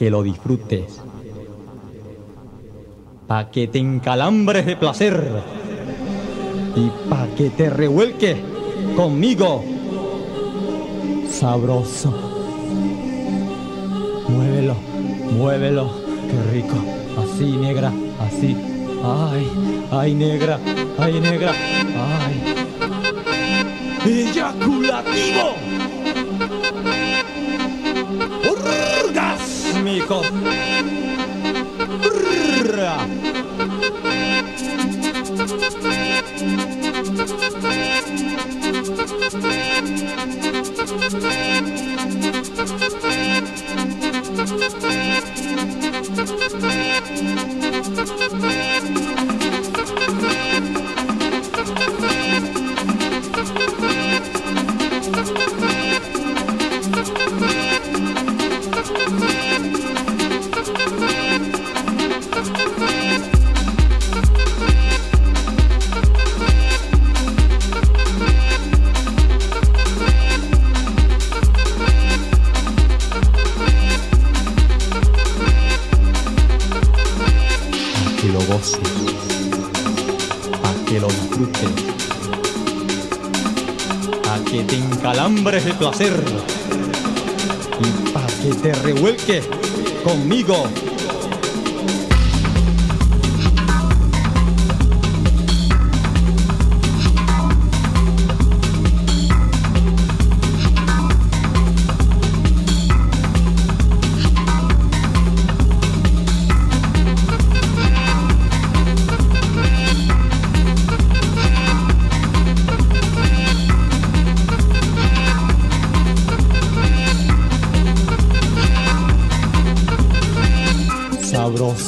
que lo disfrutes, pa' que te encalambres de placer y pa' que te revuelques conmigo. Sabroso. Muévelo, muévelo, qué rico. Así, negra, así. Ay, ay, negra, ay, negra, ay. Eyaculativo.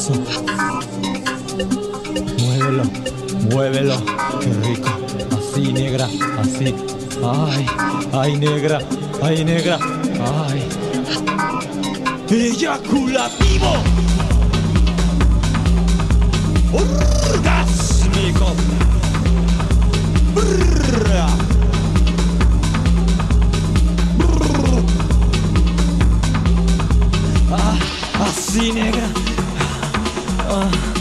Sabroso. Muévelo, muévelo, qué rico. Así, negra, así. Ay, ay, negra, ay, negra, ay. Eyaculativo. Orgásmico. Ah, así, negra. oh.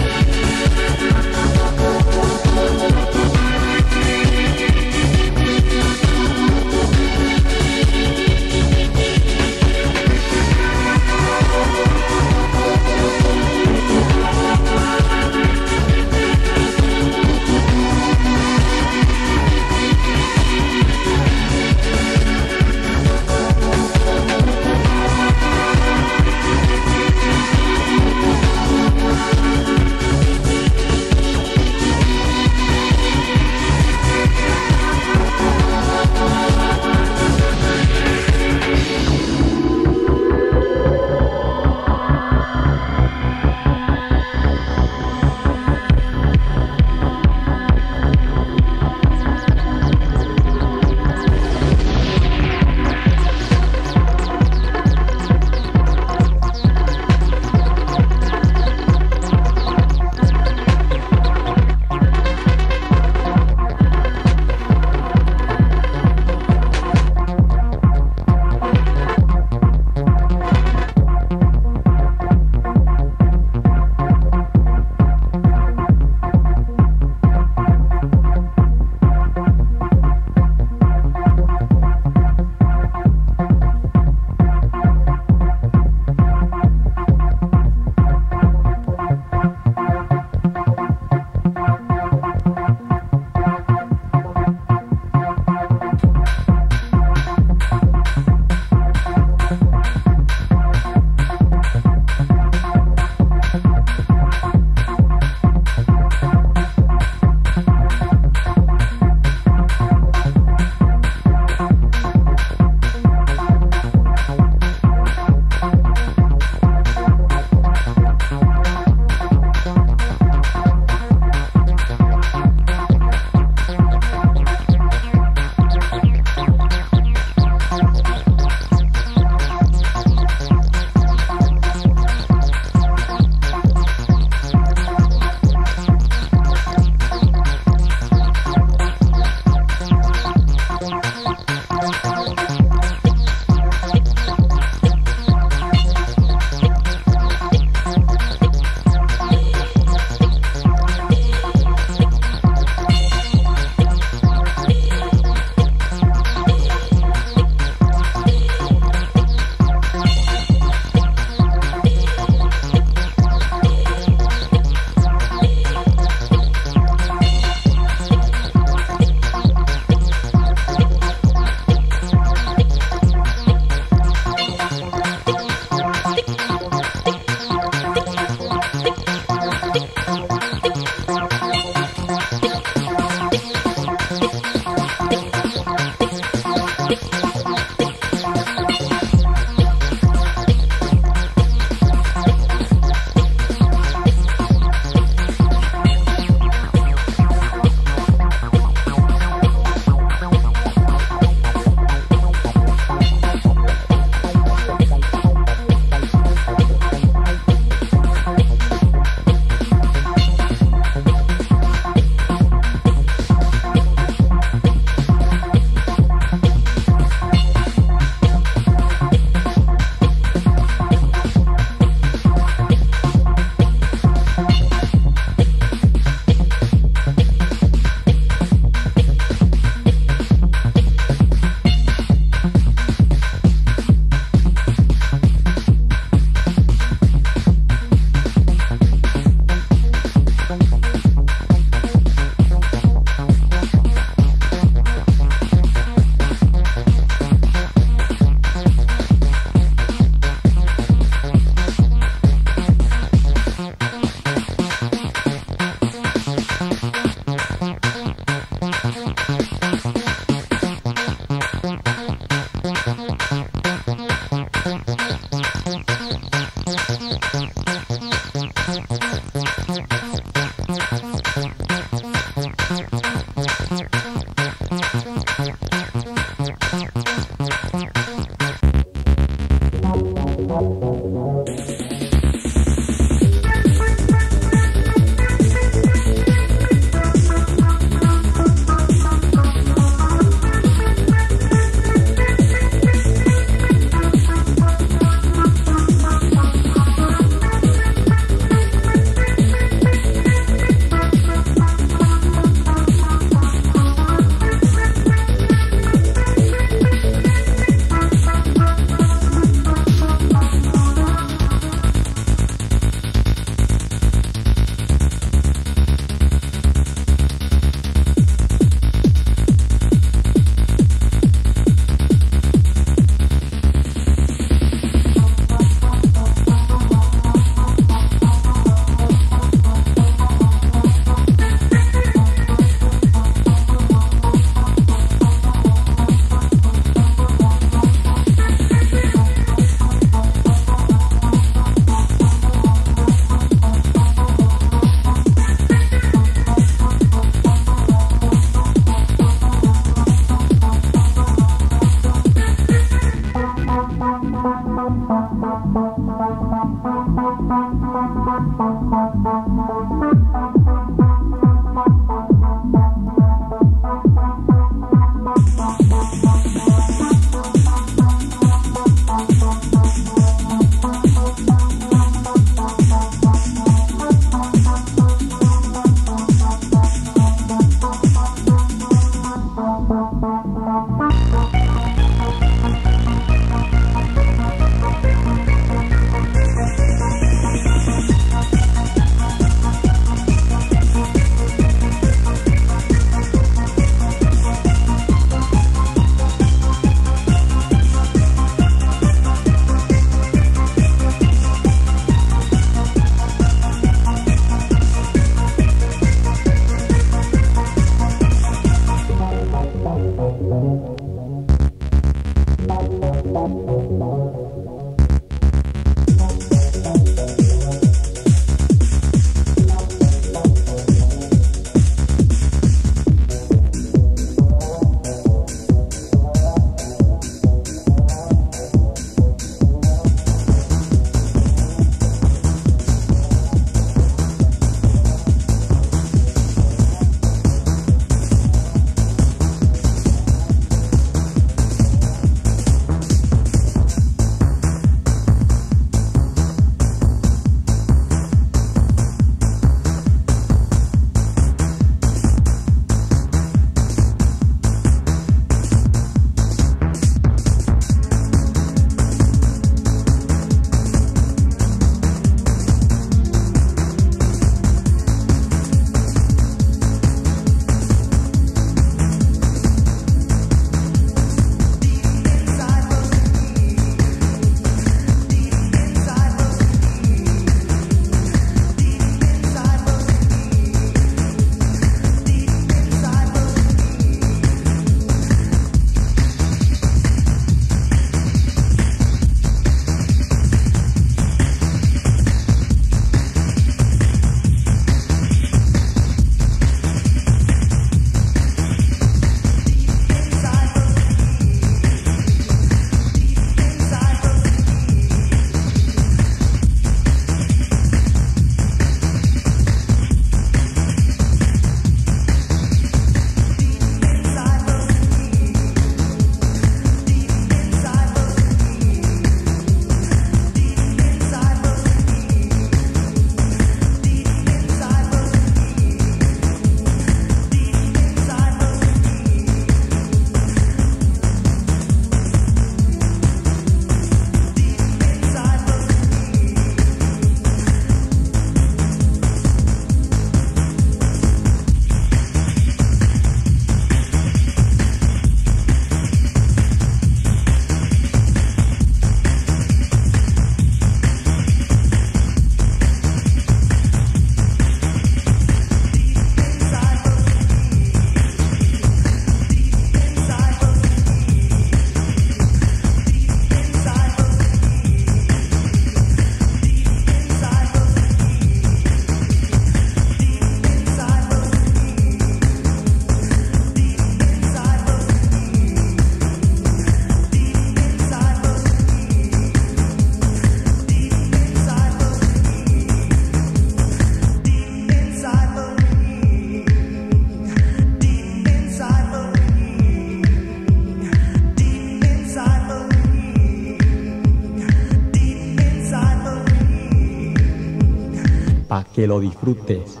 Que lo disfrutes,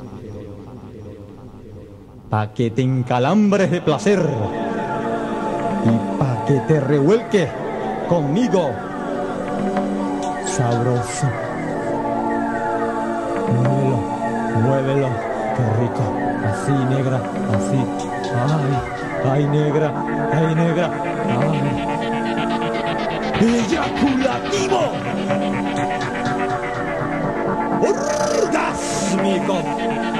pa' que te encalambres de placer y pa' que te revuelques conmigo, sabroso. Muévelo, muévelo, qué rico, así negra, así, ay, ay negra, ay negra. ¡Eyaculativo! premier camp.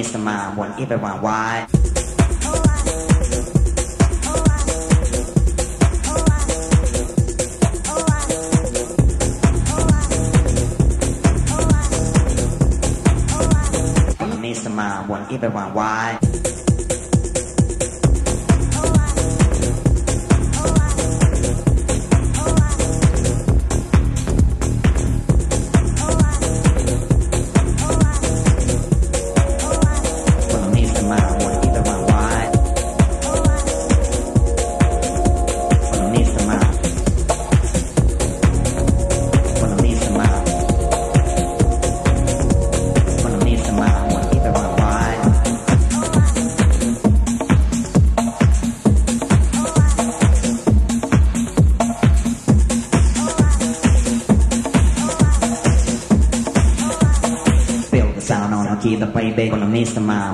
a smile when everyone wide. Smile when everyone wide.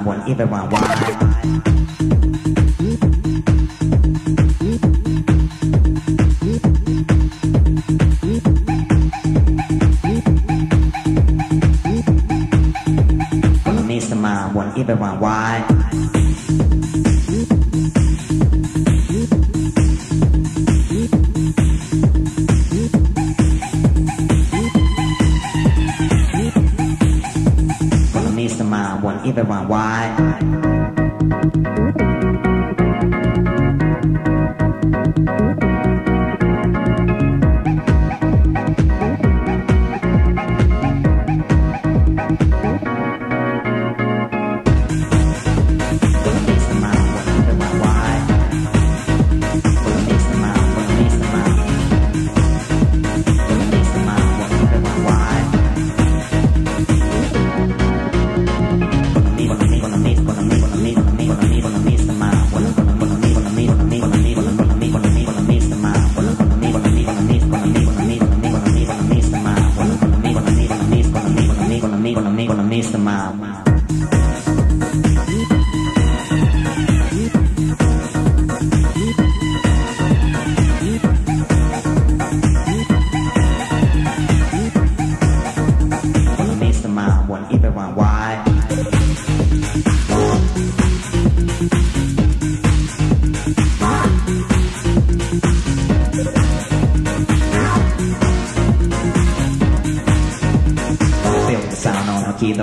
When everyone why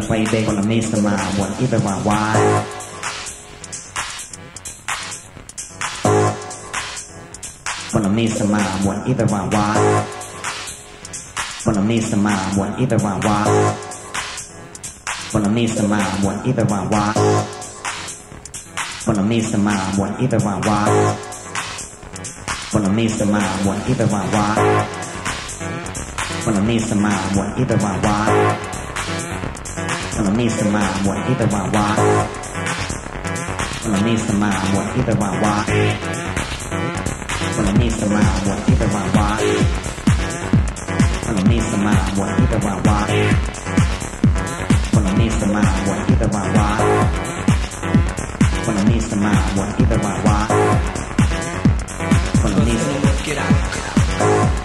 Mesa Line, one even my wife. Wanna miss a mom, one even my wife. Wanna miss a mom, one even my wife. Wanna miss a mom, one even my wife. Wanna miss a mom, one even my wife. Wanna miss a mom, one even my wife. Wanna miss a mom, one even my wife. เรามีสมาหมวดที่แปลว่าวาเรามีสมาหมวดที่แปลว่าวาเรามีสมาหมวดที่แปลว่าวาเรามีสมาหมวดที่แปลว่าวาเรามีสมาหมวดที่แปลว่าวาเรามีสมาหมวดที่แปลว่าวาเรามี Get out.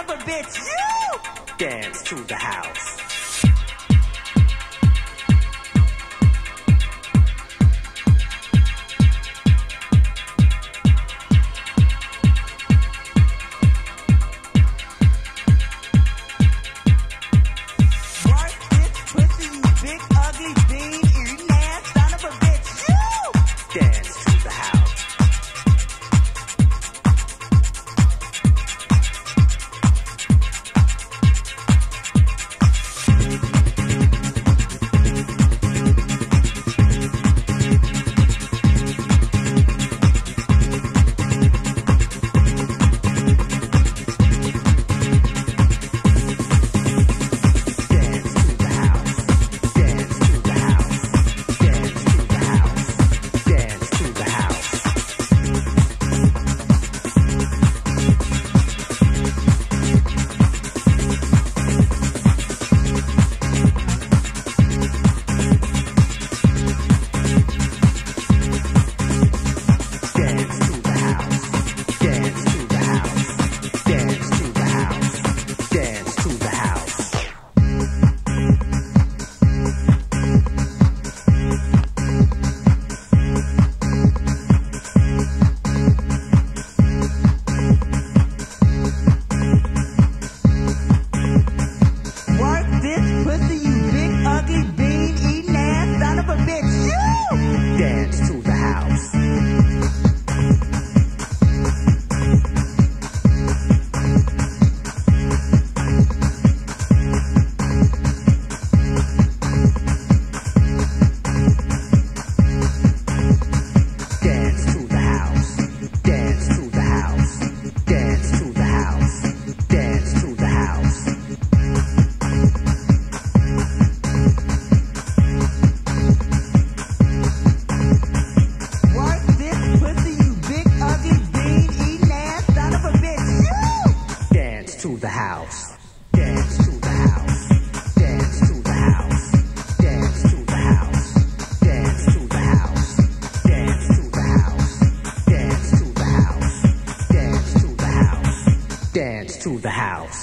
son of a bitch, you dance to the house. to the house.